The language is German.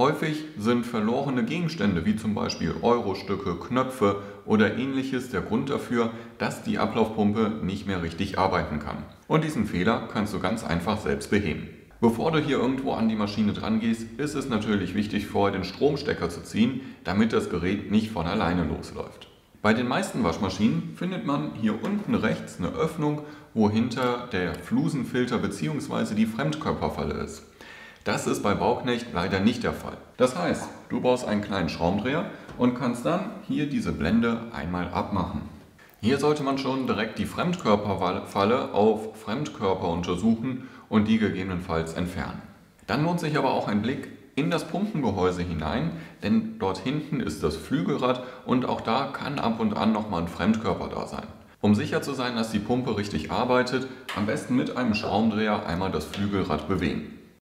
Häufig sind verlorene Gegenstände wie zum Beispiel Eurostücke, Knöpfe oder ähnliches der Grund dafür, dass die Ablaufpumpe nicht mehr richtig arbeiten kann. Und diesen Fehler kannst du ganz einfach selbst beheben. Bevor du hier irgendwo an die Maschine dran gehst, ist es natürlich wichtig, vorher den Stromstecker zu ziehen, damit das Gerät nicht von alleine losläuft. Bei den meisten Waschmaschinen findet man hier unten rechts eine Öffnung, wo hinter der Flusenfilter bzw. die Fremdkörperfalle ist. Das ist bei Bauknecht leider nicht der Fall. Das heißt, du brauchst einen kleinen Schraubendreher und kannst dann hier diese Blende einmal abmachen. Hier sollte man schon direkt die Fremdkörperfalle auf Fremdkörper untersuchen und die gegebenenfalls entfernen. Dann lohnt sich aber auch ein Blick in das Pumpengehäuse hinein, denn dort hinten ist das Flügelrad und auch da kann ab und an nochmal ein Fremdkörper da sein. Um sicher zu sein, dass die Pumpe richtig arbeitet, am besten mit einem Schraubendreher einmal das Flügelrad bewegen.